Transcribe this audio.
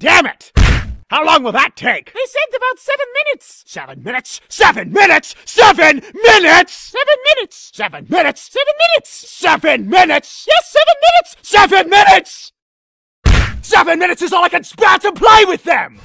Damn it! How long will that take? They said about seven minutes. Seven minutes? Seven minutes? Seven minutes? Seven minutes. Seven minutes? Seven minutes. Seven minutes? Yes, seven minutes. Seven minutes? Seven minutes is all I can spare to play with them!